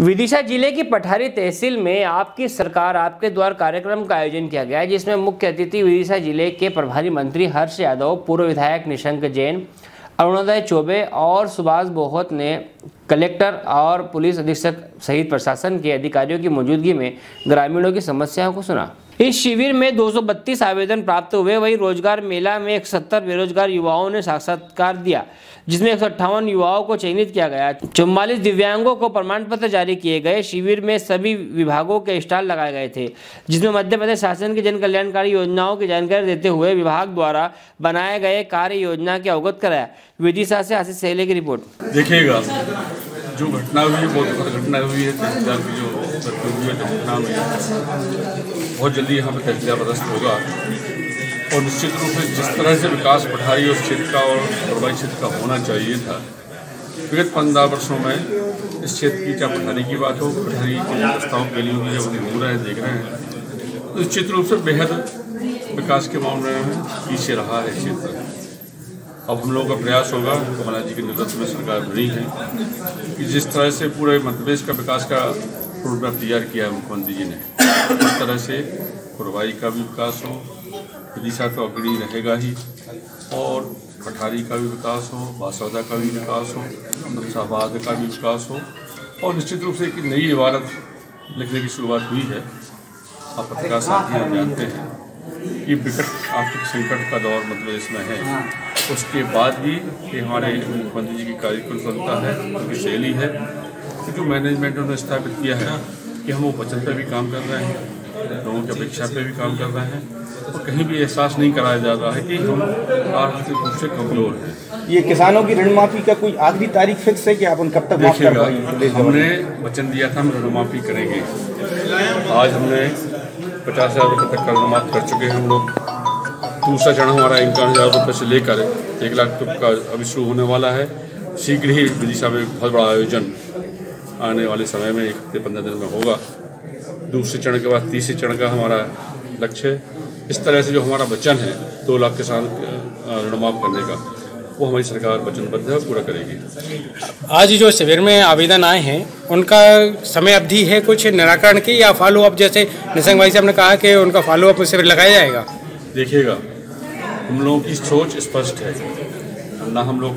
विदिशा ज़िले की पठारी तहसील में आपकी सरकार, आपके द्वार कार्यक्रम का आयोजन किया गया, जिसमें मुख्य अतिथि विदिशा ज़िले के प्रभारी मंत्री हर्ष यादव, पूर्व विधायक निशंक जैन, अरुणोदय चौबे और सुभाष बोहत ने कलेक्टर और पुलिस अधीक्षक सहित प्रशासन के अधिकारियों की मौजूदगी में ग्रामीणों की समस्याओं को सुना। इस शिविर में 232 आवेदन प्राप्त हुए। वहीं रोज़गार मेला में एक बेरोजगार युवाओं ने साक्षात्कार दिया, जिसमें एक सौ अट्ठावन युवाओं को चयनित किया गया। चौवालीस दिव्यांगों को प्रमाण पत्र जारी किए गए। शिविर में सभी विभागों के स्टॉल लगाए गए थे, जिसमें मध्य प्रदेश शासन की जन कल्याणकारी योजनाओं की जानकारी देते हुए विभाग द्वारा बनाए गए कार्य योजना के अवगत कराया। विदिशा से आशीष सहले की रिपोर्ट। देखिएगा। जो घटना हुई है, बहुत दुखद घटना हुई है तहसीलदार की जो हुई है घटना हुई है, बहुत जल्दी यहाँ पर तहसीलदार पदस्थ होगा। और निश्चित रूप से जिस तरह से विकास पठारी उस क्षेत्र का और प्रभावी क्षेत्र का होना चाहिए था, विगत पंद्रह वर्षों में इस क्षेत्र की चाहे पठारी की बात हो पठारी के प्रस्ताव के लिए है, उन्हें हो रहे हैं, देख रहे हैं। निश्चित रूप से बेहद विकास के मामले में पीछे रहा है क्षेत्र। अब हम लोगों का प्रयास होगा, कमला जी के नेतृत्व में सरकार बनी है, कि जिस तरह से पूरे मध्य प्रदेश का विकास का रोड मैप तैयार किया है, मुख्यमंत्री जी ने, उस तरह से पुरवाई का भी विकास हो, विदिशा तो अग्रणी रहेगा ही, और पठारी का भी विकास हो, बासौदा का भी विकास हो नक्साबाद का भी विकास हो, और निश्चित रूप से एक नई इबारत लिखने की शुरुआत हुई है। आप पत्रकार साथी जानते हैं कि विकट आर्थिक संकट का दौर मध्य प्रदेश में है। उसके बाद भी ये हमारे मुख्यमंत्री जी की कार्यकुशलता है उनकी शैली है। कि जो मैनेजमेंट उन्होंने स्थापित किया है कि हम वो वचन पर भी काम कर रहे हैं लोगों की अपेक्षा पे भी काम कर रहे हैं और कहीं भी एहसास नहीं कराया जा रहा है कि हम आर्थिक रूप से कमज़ोर हैं। ये किसानों की ऋण माफ़ी का कोई आखिरी तारीख फिक्स है कि आप उन कब तक माफ़ कर हमने वचन दिया था हम ऋण माफ़ी करेंगे। आज हमने पचास हज़ार रुपये तक का ऋण माफ़ कर चुके हैं हम लोग। दूसरा चरण हमारा इक्यावन हज़ार रुपये से लेकर एक लाख तक का अभी शुरू होने वाला है। शीघ्र ही विदिशा में बहुत बड़ा आयोजन आने वाले समय में एक हफ़्ते पंद्रह दिन में होगा। दूसरे चरण के बाद तीसरे चरण का हमारा लक्ष्य है। इस तरह से जो हमारा वचन है दो लाख किसान ऋण माफ़ करने का वो हमारी सरकार वचनबद्ध है पूरा करेगी। आज जो शिविर में आवेदन आए हैं उनका समय अवधि है कुछ निराकरण की या फॉलो अप जैसे निशंक भाई साहब ने कहा कि उनका फॉलो अप शिविर लगाया जाएगा। देखिएगा हम लोगों की सोच स्पष्ट है। ना हम लोग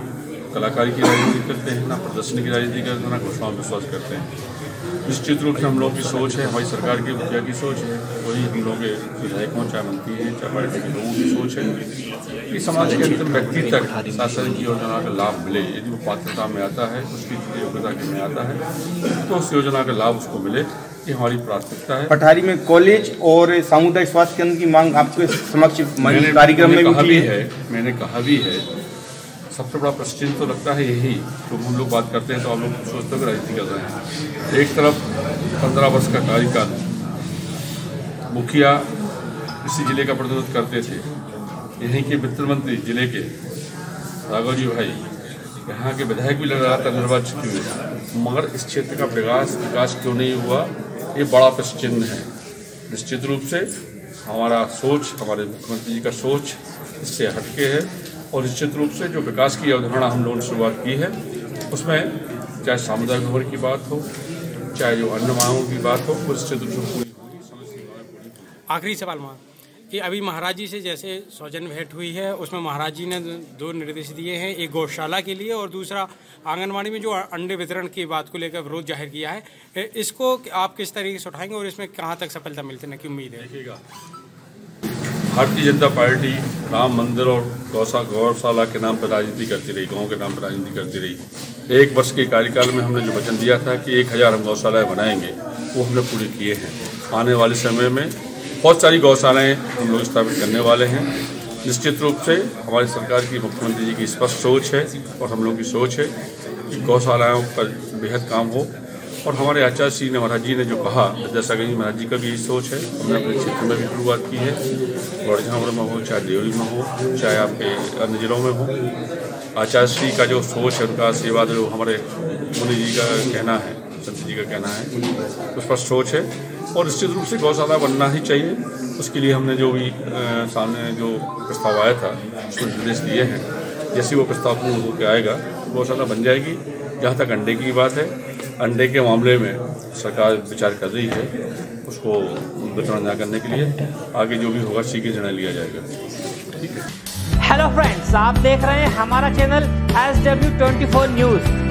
कलाकारी की राजनीति करते हैं, ना प्रदर्शन की राजनीति करते हैं, ना घोषणाओं में विश्वास करते हैं। निश्चित रूप से हम लोगों की सोच है, हमारी सरकार की मुखिया की सोच है, वही हम लोग के विधायक चाहे मंत्री हैं, चाहे पार्टी के लोगों की सोच है। कि समाज के अंतिम व्यक्ति तक शासन की योजना का लाभ मिले, यदि वो पात्रता में आता है, उसकी योग्यता में आता है तो उस योजना का लाभ उसको मिले। ये हमारी प्राथमिकता है। पठारी में कॉलेज और सामुदायिक स्वास्थ्य केंद्र की मांग आपके समक्ष कार्यक्रम में कहा भी है। मैंने कहा भी है सबसे बड़ा प्रश्न तो लगता है यही तो हम लोग बात करते हैं तो हम लोग सोचते हैं राजनीति कर रहे हैं। एक तरफ़ पंद्रह वर्ष का कार्यकाल मुखिया इसी ज़िले का प्रतिनिधित्व करते थे। यहीं के वित्त मंत्री ज़िले के राघव जी भाई यहाँ के विधायक भी लगातार निर्वाचित हुए। मगर इस क्षेत्र का विकास विकास क्यों नहीं हुआ? ये बड़ा प्रश्न है। निश्चित रूप से हमारा सोच, हमारे मुख्यमंत्री जी का सोच इससे हटके है और निश्चित रूप से जो विकास की अवधारणा हम लोगों ने शुरुआत की है, उसमें चाहे सामुदायिक भवन की बात हो, चाहे जो अन्य मांगों की बात हो निश्चित रूप से पूरी आखिरी सवाल मांग कि अभी महाराज जी से जैसे सौजन भेंट हुई है, उसमें महाराज जी ने दो निर्देश दिए हैं, एक गौशाला के लिए और दूसरा आंगनबाड़ी में जो अंडे वितरण की बात को लेकर विरोध ज़ाहिर किया है। इसको आप किस तरीके से उठाएँगे और इसमें कहाँ तक सफलता मिलती की उम्मीद है? भारतीय जनता पार्टी राम मंदिर और गौसा गौशाला के नाम पर राजनीति करती रही, गाँव के नाम पर राजनीति करती रही। एक वर्ष के कार्यकाल में हमने जो वचन दिया था कि एक हज़ार हम गौशालाएँ बनाएँगे, वो हमने पूरे किए हैं। आने वाले समय में बहुत सारी गौशालाएँ हम लोग स्थापित करने वाले हैं। निश्चित रूप से हमारी सरकार की, मुख्यमंत्री जी की स्पष्ट सोच है और हम लोग की सोच है कि गौशालाओं पर बेहद काम हो। और हमारे आचार्य श्री ने, महाराज जी ने जो कहा कि महाराज जी का भी यही सोच है, हमने अपने क्षेत्र में भी शुरुआत की है। गौरझामर में हो, चाहे देवरी में हो, चाहे आपके अन्य जिलों में हो। आचार्य श्री का जो सोच है, उनका आशीर्वाद जो हमारे मुनि जी का कहना है। संत जी का कहना है। उस पर सोच है। और निश्चित रूप से गौशाला बनना ही चाहिए। उसके लिए हमने जो भी सामने जो प्रस्ताव आया था, उसको निर्देश दिए हैं। जैसे वो प्रस्ताव पूर्ण होकर आएगा गौशाला बन जाएगी। जहाँ तक अंडे की बात है, अंडे के मामले में सरकार विचार कर रही है उसको वितरण न करने के लिए। आगे जो भी होगा सीखे निर्णय लिया जाएगा। ठीक है। हेलो फ्रेंड्स आप देख रहे हैं हमारा channel S W twenty four news